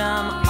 some